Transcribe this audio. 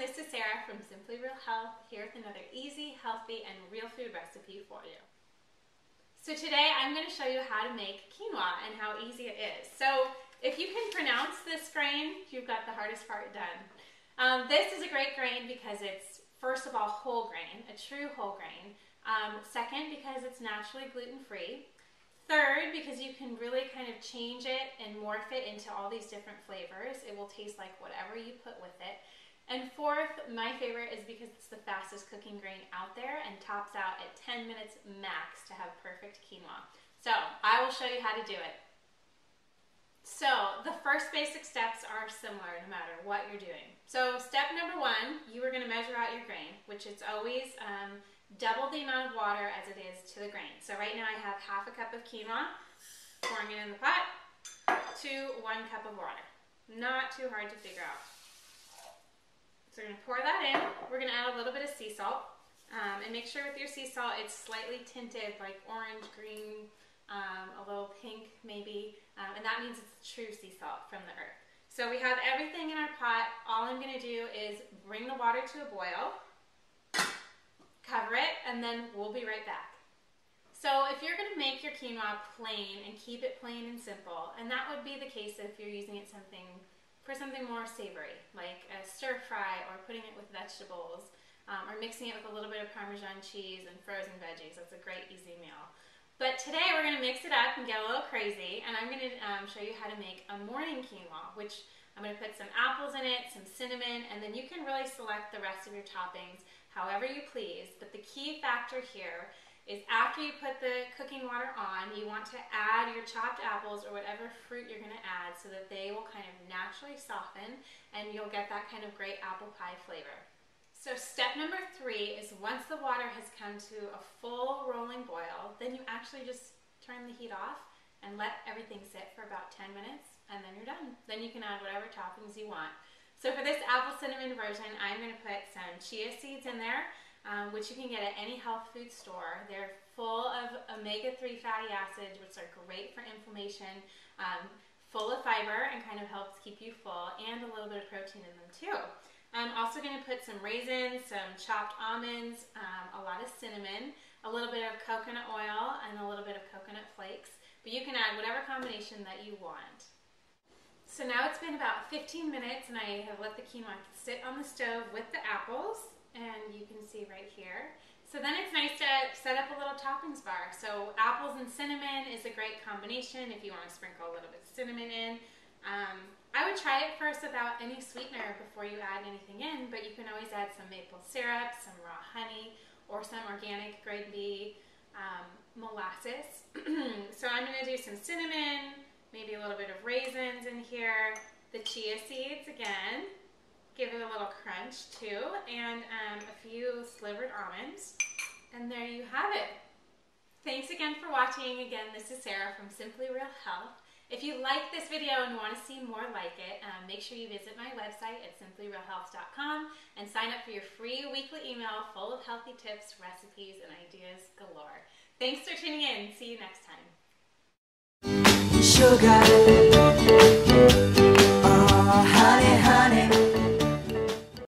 this is Sarah from Simply Real Health here with another easy, healthy, and real food recipe for you. So today I'm going to show you how to make quinoa and how easy it is. So if you can pronounce this grain, you've got the hardest part done. Um, this is a great grain because it's, first of all, whole grain, a true whole grain. Um, second, because it's naturally gluten-free. Third, because you can really kind of change it and morph it into all these different flavors. It will taste like whatever you put with it. And fourth, my favorite is because it's the fastest cooking grain out there and tops out at 10 minutes max to have perfect quinoa. So I will show you how to do it. So the first basic steps are similar no matter what you're doing. So step number one, you are going to measure out your grain, which is always um, double the amount of water as it is to the grain. So right now I have half a cup of quinoa, pouring it in the pot, to one cup of water. Not too hard to figure out. So we're to pour that in. We're going to add a little bit of sea salt. Um, and make sure with your sea salt it's slightly tinted like orange, green, um, a little pink maybe. Um, and that means it's true sea salt from the earth. So we have everything in our pot. All I'm going to do is bring the water to a boil, cover it, and then we'll be right back. So if you're going to make your quinoa plain and keep it plain and simple, and that would be the case if you're using it something for something more savory, like a stir fry or putting it with vegetables, um, or mixing it with a little bit of Parmesan cheese and frozen veggies. That's a great easy meal. But today we're going to mix it up and get a little crazy, and I'm going to um, show you how to make a morning quinoa, which I'm going to put some apples in it, some cinnamon, and then you can really select the rest of your toppings however you please. But the key factor here is after you put the cooking water on, you want to add your chopped apples or whatever fruit you're going to add so that they will kind of naturally soften and you'll get that kind of great apple pie flavor. So step number three is once the water has come to a full rolling boil, then you actually just turn the heat off and let everything sit for about 10 minutes and then you're done. Then you can add whatever toppings you want. So for this apple cinnamon version, I'm going to put some chia seeds in there um, which you can get at any health food store. They're full of omega-3 fatty acids, which are great for inflammation, um, full of fiber and kind of helps keep you full, and a little bit of protein in them too. I'm also going to put some raisins, some chopped almonds, um, a lot of cinnamon, a little bit of coconut oil, and a little bit of coconut flakes. But you can add whatever combination that you want. So now it's been about 15 minutes and I have let the quinoa sit on the stove with the apples see right here. So then it's nice to set up a little toppings bar. So apples and cinnamon is a great combination if you want to sprinkle a little bit of cinnamon in. Um, I would try it first without any sweetener before you add anything in, but you can always add some maple syrup, some raw honey, or some organic grade B um, molasses. so I'm going to do some cinnamon, maybe a little bit of raisins in here, the chia seeds again, give it a little crunch too, and um, a few slivered almonds. And there you have it. Thanks again for watching. Again, this is Sarah from Simply Real Health. If you like this video and want to see more like it, um, make sure you visit my website at simplyrealhealth.com and sign up for your free weekly email full of healthy tips, recipes, and ideas galore. Thanks for tuning in. See you next time. Sugar.